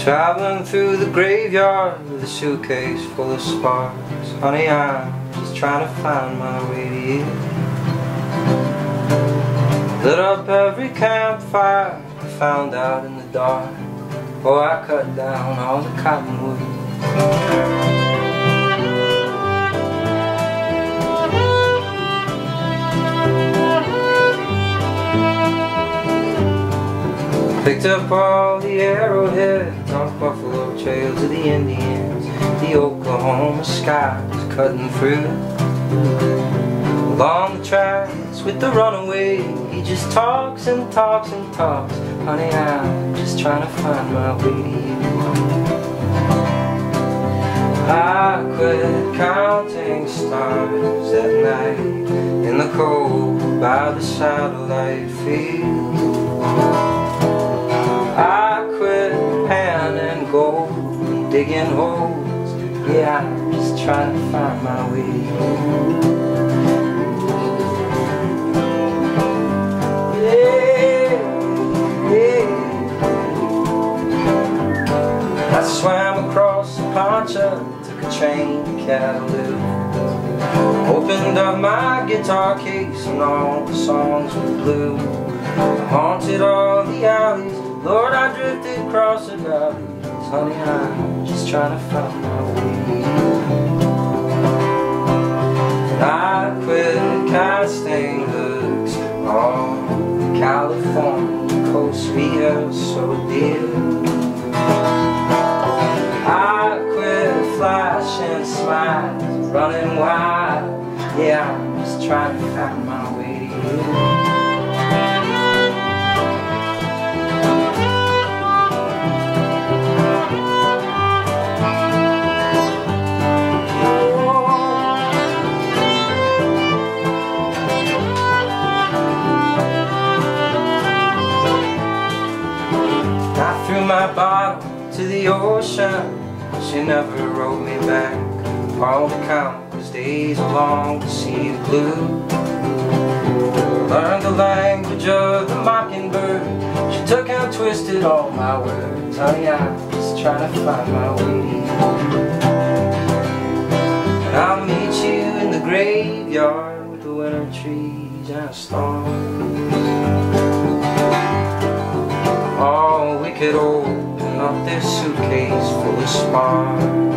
Traveling through the graveyard with a suitcase full of sparks. Honey, I'm just trying to find my way to you Lit up every campfire I found out in the dark. Oh, I cut down all the cottonwood Picked up all the arrowheads off Buffalo Trails of the Indians. The Oklahoma skies cutting through Along the tracks with the runaway. He just talks and talks and talks. Honey, I'm just trying to find my way. To you I quit counting stars at night In the cold by the satellite field. I quit panning gold and digging holes. Yeah, I'm just trying to find my way the Took a train to Cataloo Opened up my guitar case And all the songs were blue. I haunted all the alleys. Lord, I drifted across the valley. Honey, I'm just trying to find my way. And I quit casting looks on the California coast. We are so dear. Trying to find my way to you. my bottle to the ocean She never wrote me back All the countless days along the sea of blue Learned the language of the mockingbird. She took and twisted all my words. Oh, Honey, I'm just trying to find my way. And I'll meet you in the graveyard With the winter trees and a storm. Oh, we could open up this suitcase full of sparks